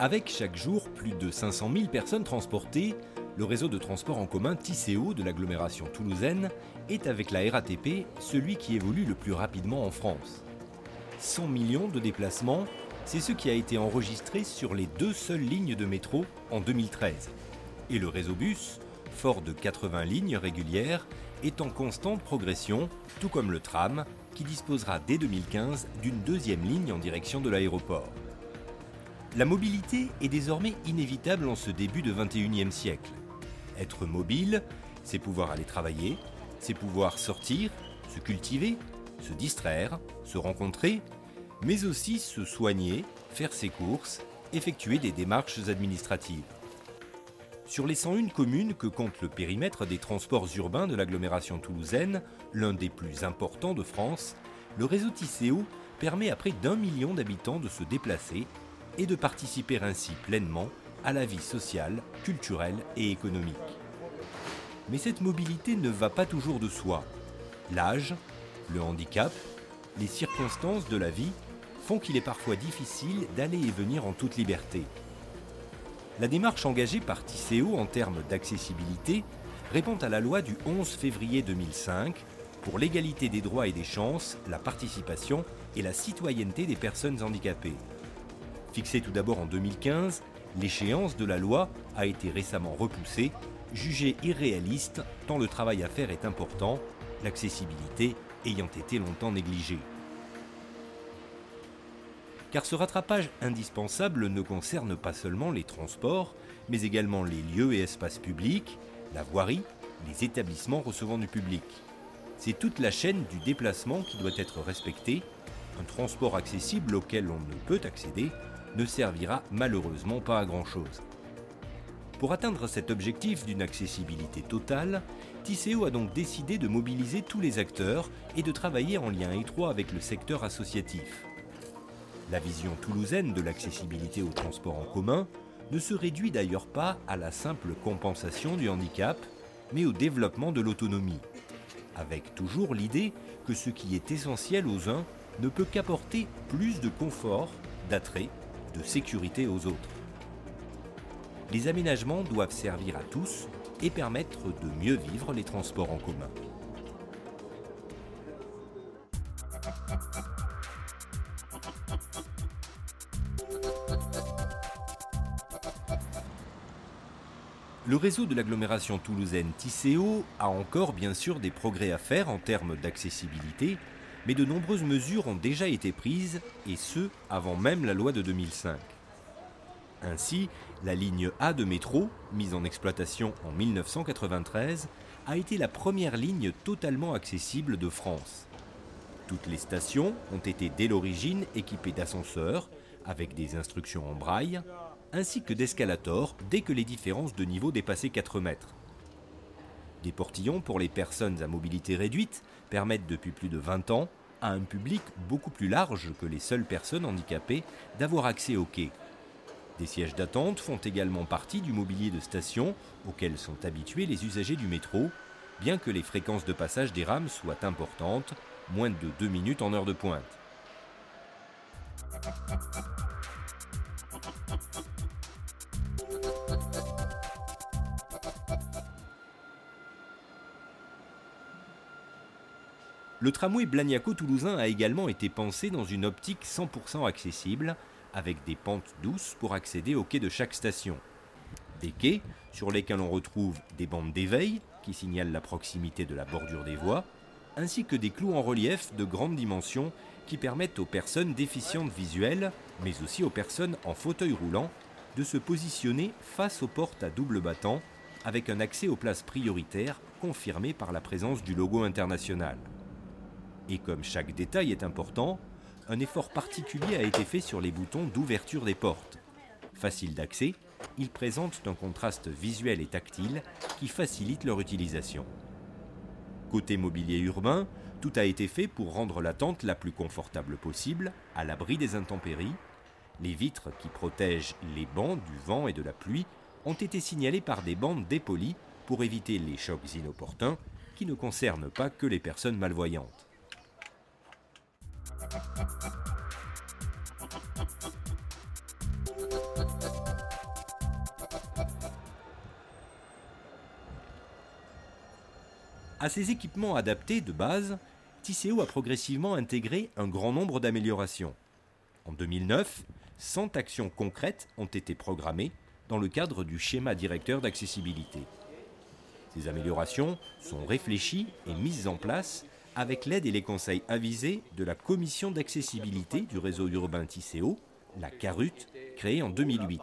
Avec chaque jour plus de 500 000 personnes transportées, le réseau de transport en commun Tisséo de l'agglomération toulousaine est avec la RATP celui qui évolue le plus rapidement en France. 100 millions de déplacements, c'est ce qui a été enregistré sur les deux seules lignes de métro en 2013. Et le réseau bus, fort de 80 lignes régulières, est en constante progression, tout comme le tram, qui disposera dès 2015 d'une deuxième ligne en direction de l'aéroport. La mobilité est désormais inévitable en ce début de 21e siècle. Être mobile, c'est pouvoir aller travailler, c'est pouvoir sortir, se cultiver, se distraire, se rencontrer, mais aussi se soigner, faire ses courses, effectuer des démarches administratives. Sur les 101 communes que compte le périmètre des transports urbains de l'agglomération toulousaine, l'un des plus importants de France, le réseau Tisséo permet à près d'un million d'habitants de se déplacer et de participer ainsi pleinement à la vie sociale, culturelle et économique. Mais cette mobilité ne va pas toujours de soi. L'âge, le handicap, les circonstances de la vie font qu'il est parfois difficile d'aller et venir en toute liberté. La démarche engagée par Tisséo en termes d'accessibilité répond à la loi du 11 février 2005 pour l'égalité des droits et des chances, la participation et la citoyenneté des personnes handicapées. Fixée tout d'abord en 2015, l'échéance de la loi a été récemment repoussée, jugée irréaliste tant le travail à faire est important, l'accessibilité ayant été longtemps négligée. Car ce rattrapage indispensable ne concerne pas seulement les transports, mais également les lieux et espaces publics, la voirie, les établissements recevant du public. C'est toute la chaîne du déplacement qui doit être respectée. Un transport accessible auquel on ne peut accéder ne servira malheureusement pas à grand-chose. Pour atteindre cet objectif d'une accessibilité totale, Tisséo a donc décidé de mobiliser tous les acteurs et de travailler en lien étroit avec le secteur associatif. La vision toulousaine de l'accessibilité au transport en commun ne se réduit d'ailleurs pas à la simple compensation du handicap, mais au développement de l'autonomie, avec toujours l'idée que ce qui est essentiel aux uns ne peut qu'apporter plus de confort, d'attrait, de sécurité aux autres. Les aménagements doivent servir à tous et permettre de mieux vivre les transports en commun. Le réseau de l'agglomération toulousaine Tisséo a encore bien sûr des progrès à faire en termes d'accessibilité, mais de nombreuses mesures ont déjà été prises, et ce, avant même la loi de 2005. Ainsi, la ligne A de métro, mise en exploitation en 1993, a été la première ligne totalement accessible de France. Toutes les stations ont été dès l'origine équipées d'ascenseurs, avec des instructions en braille, ainsi que d'escalators dès que les différences de niveau dépassaient 4 mètres. Des portillons pour les personnes à mobilité réduite permettent depuis plus de 20 ans à un public beaucoup plus large que les seules personnes handicapées d'avoir accès au quai. Des sièges d'attente font également partie du mobilier de station auquel sont habitués les usagers du métro, bien que les fréquences de passage des rames soient importantes, moins de 2 minutes en heure de pointe. Le tramway Blagnaco-Toulousain a également été pensé dans une optique 100% accessible, avec des pentes douces pour accéder au quai de chaque station. Des quais sur lesquels on retrouve des bandes d'éveil qui signalent la proximité de la bordure des voies, ainsi que des clous en relief de grande dimension qui permettent aux personnes déficientes visuelles, mais aussi aux personnes en fauteuil roulant, de se positionner face aux portes à double battant, avec un accès aux places prioritaires confirmé par la présence du logo international. Et comme chaque détail est important, un effort particulier a été fait sur les boutons d'ouverture des portes. Facile d'accès, ils présentent un contraste visuel et tactile qui facilite leur utilisation. Côté mobilier urbain, tout a été fait pour rendre la tente la plus confortable possible, à l'abri des intempéries. Les vitres qui protègent les bancs du vent et de la pluie ont été signalées par des bandes dépolies pour éviter les chocs inopportuns qui ne concernent pas que les personnes malvoyantes. À ces équipements adaptés de base, Tisséo a progressivement intégré un grand nombre d'améliorations. En 2009, 100 actions concrètes ont été programmées dans le cadre du schéma directeur d'accessibilité. Ces améliorations sont réfléchies et mises en place avec l'aide et les conseils avisés de la commission d'accessibilité du réseau urbain Tisséo, la CARUT, créée en 2008.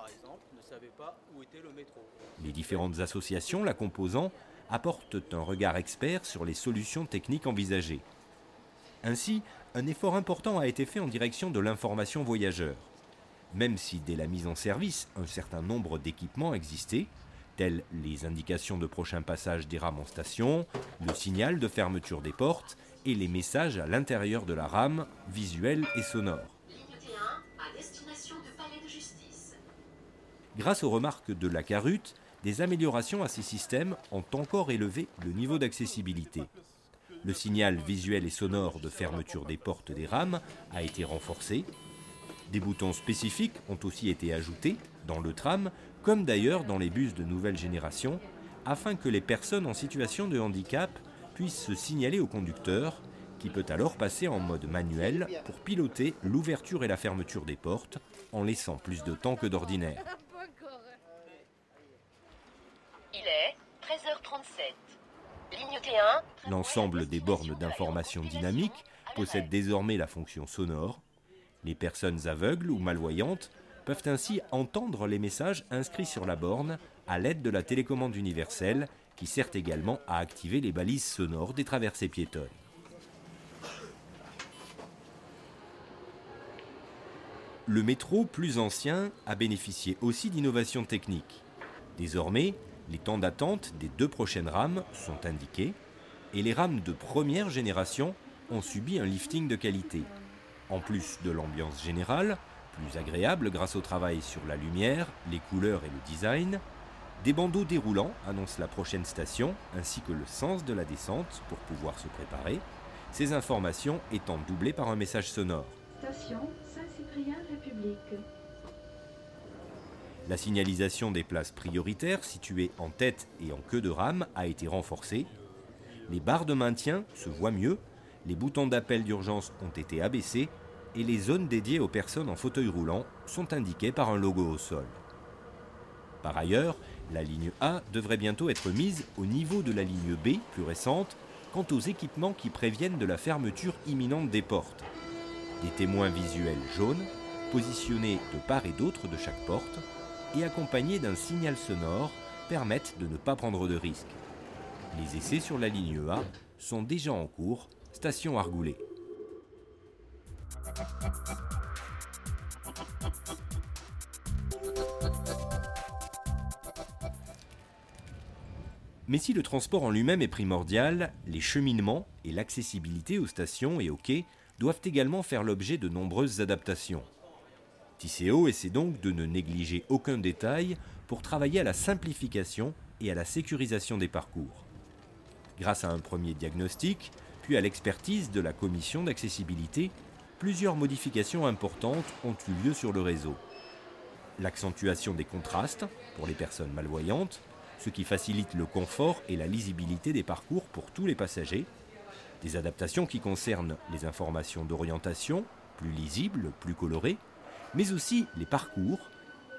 Les différentes associations la composant apportent un regard expert sur les solutions techniques envisagées. Ainsi, un effort important a été fait en direction de l'information voyageur. Même si dès la mise en service, un certain nombre d'équipements existaient, tels les indications de prochain passage des rames en station, le signal de fermeture des portes et les messages à l'intérieur de la rame, visuels et sonores. Grâce aux remarques de la Carut, des améliorations à ces systèmes ont encore élevé le niveau d'accessibilité. Le signal visuel et sonore de fermeture des portes des rames a été renforcé. Des boutons spécifiques ont aussi été ajoutés dans le tram, comme d'ailleurs dans les bus de nouvelle génération, afin que les personnes en situation de handicap puissent se signaler au conducteur, qui peut alors passer en mode manuel pour piloter l'ouverture et la fermeture des portes, en laissant plus de temps que d'ordinaire. Il est 13h37. L'ensemble des bornes d'information dynamique possède désormais la fonction sonore. Les personnes aveugles ou malvoyantes peuvent ainsi entendre les messages inscrits sur la borne à l'aide de la télécommande universelle qui sert également à activer les balises sonores des traversées piétonnes. Le métro plus ancien a bénéficié aussi d'innovations techniques. Désormais, les temps d'attente des deux prochaines rames sont indiqués et les rames de première génération ont subi un lifting de qualité. En plus de l'ambiance générale, plus agréable grâce au travail sur la lumière, les couleurs et le design, des bandeaux déroulants annoncent la prochaine station ainsi que le sens de la descente pour pouvoir se préparer, ces informations étant doublées par un message sonore. Station Saint-Cyprien République. La signalisation des places prioritaires situées en tête et en queue de rame a été renforcée. Les barres de maintien se voient mieux, les boutons d'appel d'urgence ont été abaissés et les zones dédiées aux personnes en fauteuil roulant sont indiquées par un logo au sol. Par ailleurs, la ligne A devrait bientôt être mise au niveau de la ligne B, plus récente, quant aux équipements qui préviennent de la fermeture imminente des portes. Des témoins visuels jaunes, positionnés de part et d'autre de chaque porte, et accompagnés d'un signal sonore permettent de ne pas prendre de risques. Les essais sur la ligne A sont déjà en cours, station Argoulet. Mais si le transport en lui-même est primordial, les cheminements et l'accessibilité aux stations et aux quais doivent également faire l'objet de nombreuses adaptations. Tisséo essaie donc de ne négliger aucun détail pour travailler à la simplification et à la sécurisation des parcours. Grâce à un premier diagnostic, puis à l'expertise de la commission d'accessibilité, plusieurs modifications importantes ont eu lieu sur le réseau. L'accentuation des contrastes pour les personnes malvoyantes, ce qui facilite le confort et la lisibilité des parcours pour tous les passagers, des adaptations qui concernent les informations d'orientation, plus lisibles, plus colorées, mais aussi les parcours,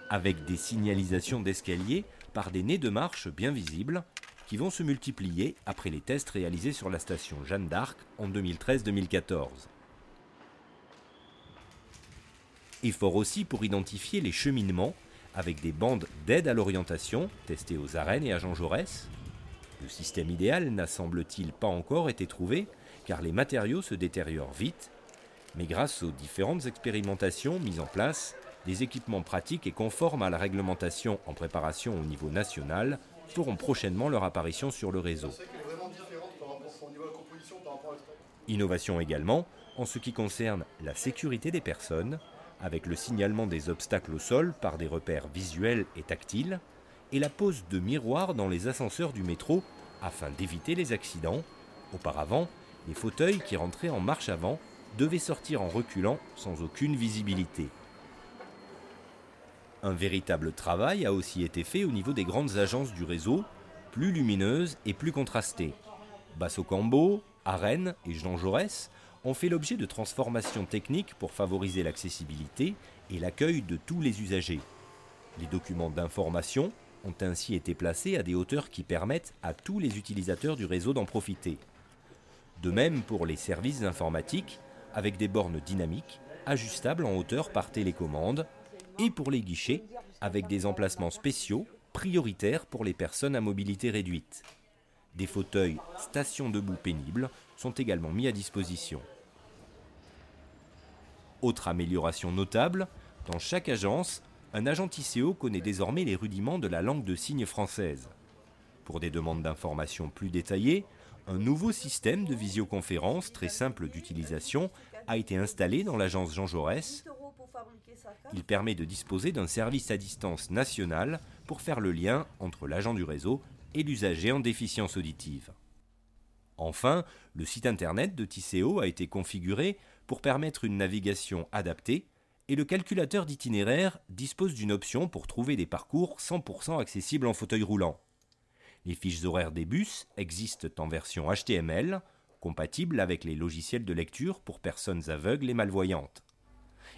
avec des signalisations d'escalier par des nez de marche bien visibles, qui vont se multiplier après les tests réalisés sur la station Jeanne d'Arc en 2013-2014. Effort aussi pour identifier les cheminements avec des bandes d'aide à l'orientation testées aux arènes et à Jean Jaurès. Le système idéal n'a semble-t-il pas encore été trouvé car les matériaux se détériorent vite mais grâce aux différentes expérimentations mises en place, des équipements pratiques et conformes à la réglementation en préparation au niveau national feront prochainement leur apparition sur le réseau. Innovation également en ce qui concerne la sécurité des personnes, avec le signalement des obstacles au sol par des repères visuels et tactiles, et la pose de miroirs dans les ascenseurs du métro afin d'éviter les accidents. Auparavant, les fauteuils qui rentraient en marche avant devait sortir en reculant sans aucune visibilité. Un véritable travail a aussi été fait au niveau des grandes agences du réseau, plus lumineuses et plus contrastées. Basso-Cambo, Arène et Jean Jaurès ont fait l'objet de transformations techniques pour favoriser l'accessibilité et l'accueil de tous les usagers. Les documents d'information ont ainsi été placés à des hauteurs qui permettent à tous les utilisateurs du réseau d'en profiter. De même pour les services informatiques, avec des bornes dynamiques, ajustables en hauteur par télécommande, et pour les guichets, avec des emplacements spéciaux, prioritaires pour les personnes à mobilité réduite. Des fauteuils station debout pénibles sont également mis à disposition. Autre amélioration notable, dans chaque agence, un agent ICO connaît désormais les rudiments de la langue de signes française. Pour des demandes d'informations plus détaillées, un nouveau système de visioconférence très simple d'utilisation a été installé dans l'agence Jean Jaurès. Il permet de disposer d'un service à distance national pour faire le lien entre l'agent du réseau et l'usager en déficience auditive. Enfin, le site internet de Tisséo a été configuré pour permettre une navigation adaptée et le calculateur d'itinéraire dispose d'une option pour trouver des parcours 100% accessibles en fauteuil roulant. Les fiches horaires des bus existent en version HTML, compatible avec les logiciels de lecture pour personnes aveugles et malvoyantes.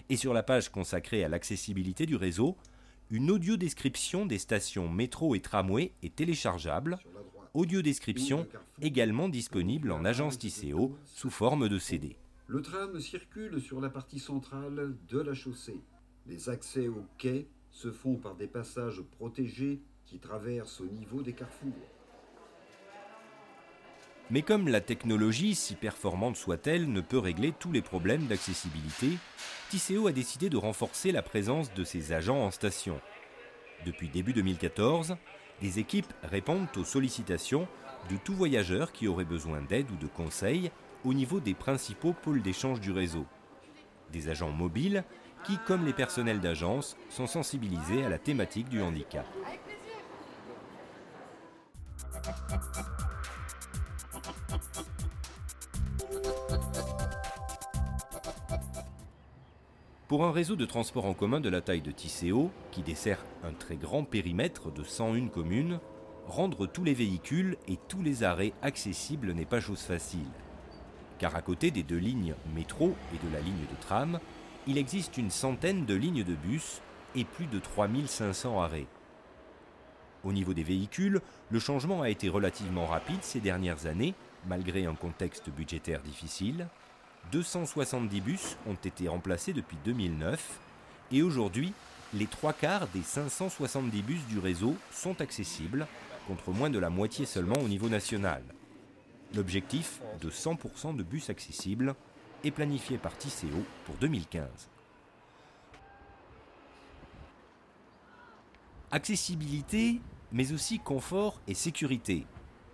Et sur la page consacrée à l'accessibilité du réseau, une audio-description des stations métro et tramway est téléchargeable, audio-description également disponible en agence TCO sous forme de CD. Le tram circule sur la partie centrale de la chaussée. Les accès aux quais se font par des passages protégés qui traversent au niveau des carrefours. Mais comme la technologie, si performante soit-elle, ne peut régler tous les problèmes d'accessibilité, Tisséo a décidé de renforcer la présence de ses agents en station. Depuis début 2014, des équipes répondent aux sollicitations de tout voyageur qui aurait besoin d'aide ou de conseils au niveau des principaux pôles d'échange du réseau. Des agents mobiles qui, comme les personnels d'agence, sont sensibilisés à la thématique du handicap. Pour un réseau de transport en commun de la taille de Tisséo, qui dessert un très grand périmètre de 101 communes, rendre tous les véhicules et tous les arrêts accessibles n'est pas chose facile car à côté des deux lignes métro et de la ligne de tram, il existe une centaine de lignes de bus et plus de 3500 arrêts. Au niveau des véhicules, le changement a été relativement rapide ces dernières années, malgré un contexte budgétaire difficile. 270 bus ont été remplacés depuis 2009 et aujourd'hui, les trois quarts des 570 bus du réseau sont accessibles, contre moins de la moitié seulement au niveau national. L'objectif de 100% de bus accessibles est planifié par Tisséo pour 2015. Accessibilité, mais aussi confort et sécurité,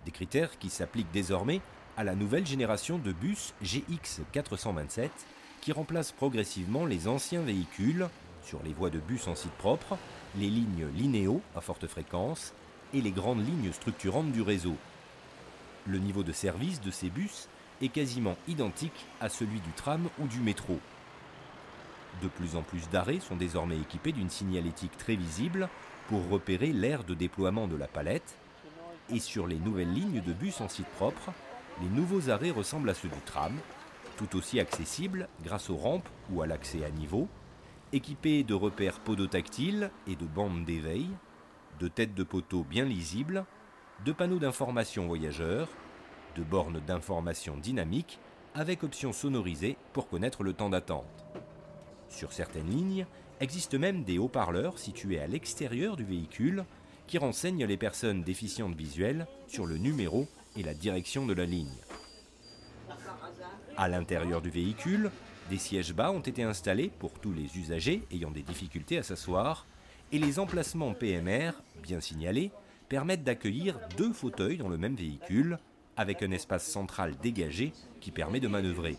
des critères qui s'appliquent désormais à la nouvelle génération de bus GX 427 qui remplace progressivement les anciens véhicules sur les voies de bus en site propre, les lignes linéo à forte fréquence et les grandes lignes structurantes du réseau, le niveau de service de ces bus est quasiment identique à celui du tram ou du métro. De plus en plus d'arrêts sont désormais équipés d'une signalétique très visible pour repérer l'aire de déploiement de la palette. Et sur les nouvelles lignes de bus en site propre, les nouveaux arrêts ressemblent à ceux du tram, tout aussi accessibles grâce aux rampes ou à l'accès à niveau, équipés de repères podotactiles et de bandes d'éveil, de têtes de poteaux bien lisibles de panneaux d'information voyageurs, de bornes d'information dynamiques avec option sonorisée pour connaître le temps d'attente. Sur certaines lignes, existent même des haut-parleurs situés à l'extérieur du véhicule qui renseignent les personnes déficientes visuelles sur le numéro et la direction de la ligne. À l'intérieur du véhicule, des sièges bas ont été installés pour tous les usagers ayant des difficultés à s'asseoir et les emplacements PMR, bien signalés, permettent d'accueillir deux fauteuils dans le même véhicule, avec un espace central dégagé qui permet de manœuvrer.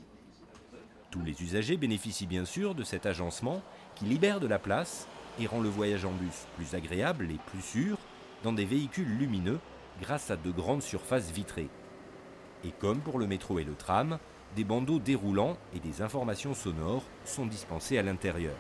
Tous les usagers bénéficient bien sûr de cet agencement qui libère de la place et rend le voyage en bus plus agréable et plus sûr dans des véhicules lumineux grâce à de grandes surfaces vitrées. Et comme pour le métro et le tram, des bandeaux déroulants et des informations sonores sont dispensés à l'intérieur.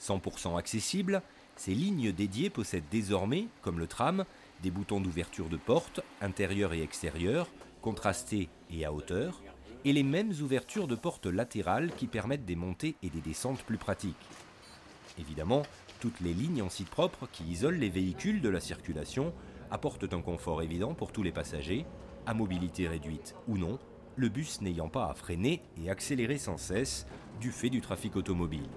100% accessible, Ces lignes dédiées possèdent désormais, comme le tram, des boutons d'ouverture de porte, intérieure et extérieure, contrastés et à hauteur, et les mêmes ouvertures de porte latérales qui permettent des montées et des descentes plus pratiques. Évidemment, toutes les lignes en site propre qui isolent les véhicules de la circulation apportent un confort évident pour tous les passagers, à mobilité réduite ou non, le bus n'ayant pas à freiner et accélérer sans cesse du fait du trafic automobile.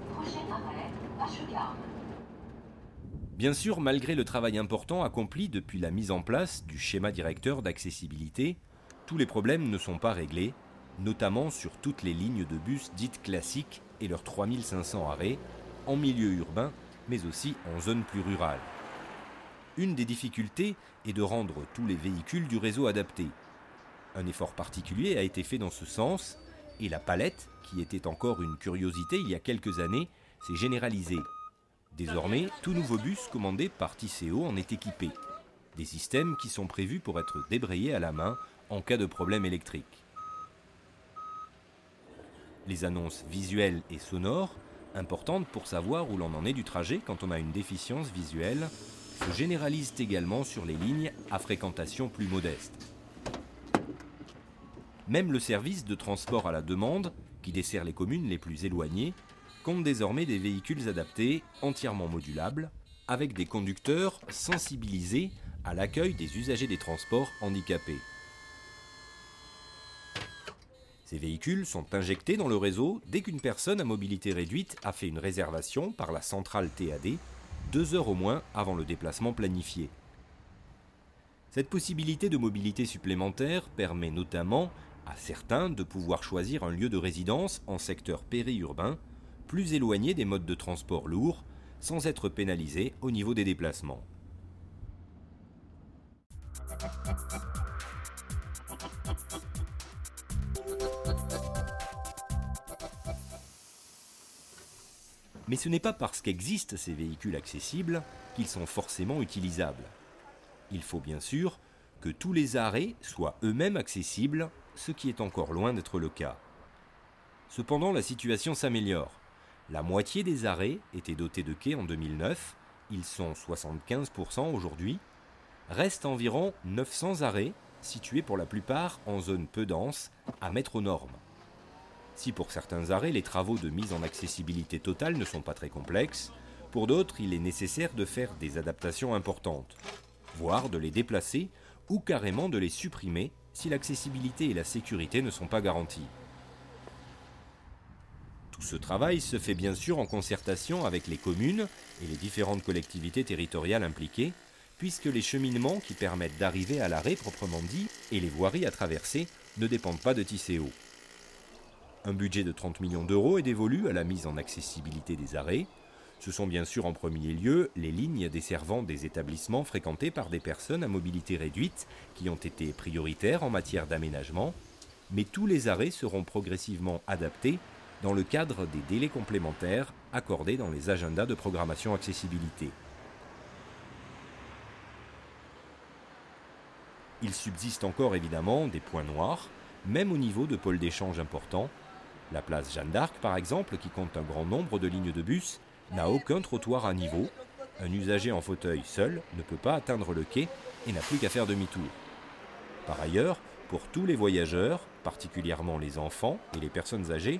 Bien sûr, malgré le travail important accompli depuis la mise en place du schéma directeur d'accessibilité, tous les problèmes ne sont pas réglés, notamment sur toutes les lignes de bus dites classiques et leurs 3500 arrêts, en milieu urbain, mais aussi en zone plus rurale. Une des difficultés est de rendre tous les véhicules du réseau adaptés. Un effort particulier a été fait dans ce sens, et la palette, qui était encore une curiosité il y a quelques années, s'est généralisée. Désormais, tout nouveau bus commandé par Tiseo en est équipé. Des systèmes qui sont prévus pour être débrayés à la main en cas de problème électrique. Les annonces visuelles et sonores, importantes pour savoir où l'on en est du trajet quand on a une déficience visuelle, se généralisent également sur les lignes à fréquentation plus modeste. Même le service de transport à la demande, qui dessert les communes les plus éloignées, compte désormais des véhicules adaptés, entièrement modulables, avec des conducteurs sensibilisés à l'accueil des usagers des transports handicapés. Ces véhicules sont injectés dans le réseau dès qu'une personne à mobilité réduite a fait une réservation par la centrale TAD, deux heures au moins avant le déplacement planifié. Cette possibilité de mobilité supplémentaire permet notamment à certains de pouvoir choisir un lieu de résidence en secteur périurbain plus éloigné des modes de transport lourds, sans être pénalisé au niveau des déplacements. Mais ce n'est pas parce qu'existent ces véhicules accessibles qu'ils sont forcément utilisables. Il faut bien sûr que tous les arrêts soient eux-mêmes accessibles, ce qui est encore loin d'être le cas. Cependant, la situation s'améliore. La moitié des arrêts étaient dotés de quais en 2009, ils sont 75% aujourd'hui. Restent environ 900 arrêts, situés pour la plupart en zone peu dense, à mettre aux normes. Si pour certains arrêts les travaux de mise en accessibilité totale ne sont pas très complexes, pour d'autres il est nécessaire de faire des adaptations importantes, voire de les déplacer ou carrément de les supprimer si l'accessibilité et la sécurité ne sont pas garanties. Tout ce travail se fait bien sûr en concertation avec les communes et les différentes collectivités territoriales impliquées, puisque les cheminements qui permettent d'arriver à l'arrêt proprement dit et les voiries à traverser ne dépendent pas de Tisséo. Un budget de 30 millions d'euros est dévolu à la mise en accessibilité des arrêts. Ce sont bien sûr en premier lieu les lignes desservant des établissements fréquentés par des personnes à mobilité réduite qui ont été prioritaires en matière d'aménagement, mais tous les arrêts seront progressivement adaptés dans le cadre des délais complémentaires accordés dans les agendas de programmation accessibilité. Il subsiste encore évidemment des points noirs, même au niveau de pôles d'échange importants. La place Jeanne d'Arc, par exemple, qui compte un grand nombre de lignes de bus, n'a aucun trottoir à niveau. Un usager en fauteuil seul ne peut pas atteindre le quai et n'a plus qu'à faire demi-tour. Par ailleurs, pour tous les voyageurs, particulièrement les enfants et les personnes âgées,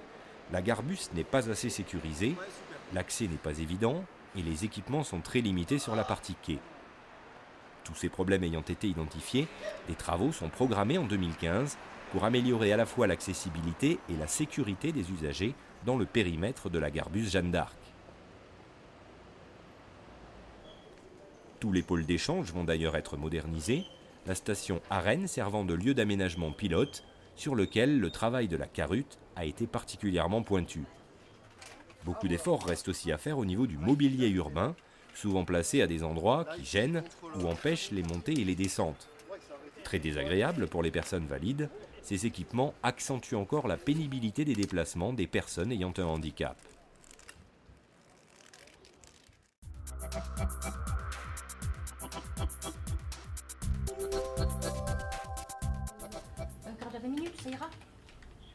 la gare bus n'est pas assez sécurisée, l'accès n'est pas évident et les équipements sont très limités sur la partie quai. Tous ces problèmes ayant été identifiés, des travaux sont programmés en 2015 pour améliorer à la fois l'accessibilité et la sécurité des usagers dans le périmètre de la gare bus Jeanne d'Arc. Tous les pôles d'échange vont d'ailleurs être modernisés, la station Arène servant de lieu d'aménagement pilote sur lequel le travail de la Carute a été particulièrement pointu. Beaucoup d'efforts restent aussi à faire au niveau du mobilier urbain, souvent placé à des endroits qui gênent ou empêchent les montées et les descentes. Très désagréable pour les personnes valides, ces équipements accentuent encore la pénibilité des déplacements des personnes ayant un handicap.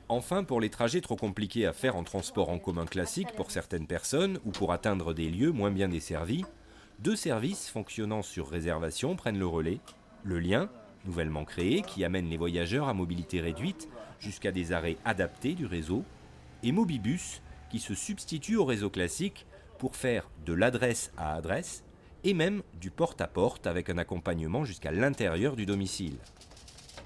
Enfin, pour les trajets trop compliqués à faire en transport en commun classique pour certaines personnes ou pour atteindre des lieux moins bien desservis, deux services fonctionnant sur réservation prennent le relais. Le lien, nouvellement créé, qui amène les voyageurs à mobilité réduite jusqu'à des arrêts adaptés du réseau, et Mobibus, qui se substitue au réseau classique pour faire de l'adresse à adresse et même du porte-à-porte avec un accompagnement jusqu'à l'intérieur du domicile.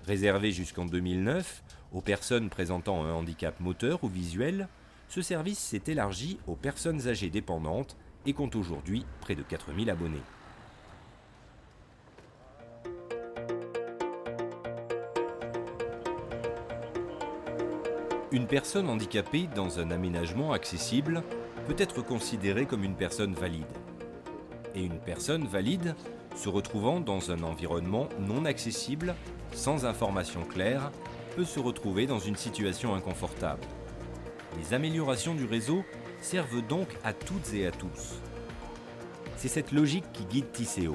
Réservé jusqu'en 2009 aux personnes présentant un handicap moteur ou visuel, ce service s'est élargi aux personnes âgées dépendantes et compte aujourd'hui près de 4000 abonnés. Une personne handicapée dans un aménagement accessible peut être considérée comme une personne valide. Et une personne valide se retrouvant dans un environnement non accessible, sans information claire, peut se retrouver dans une situation inconfortable. Les améliorations du réseau servent donc à toutes et à tous. C'est cette logique qui guide Tisséo.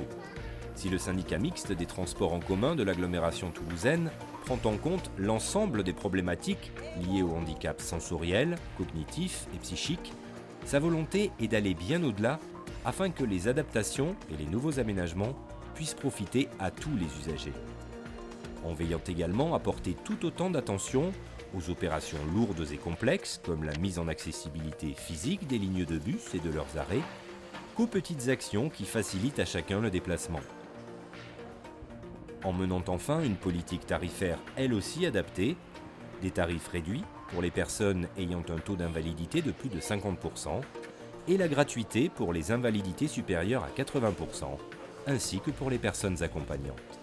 Si le syndicat mixte des transports en commun de l'agglomération toulousaine prend en compte l'ensemble des problématiques liées au handicap sensoriel, cognitif et psychique, sa volonté est d'aller bien au-delà afin que les adaptations et les nouveaux aménagements puissent profiter à tous les usagers. En veillant également à porter tout autant d'attention aux opérations lourdes et complexes comme la mise en accessibilité physique des lignes de bus et de leurs arrêts, qu'aux petites actions qui facilitent à chacun le déplacement. En menant enfin une politique tarifaire elle aussi adaptée, des tarifs réduits pour les personnes ayant un taux d'invalidité de plus de 50%, et la gratuité pour les invalidités supérieures à 80%, ainsi que pour les personnes accompagnantes.